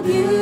beautiful.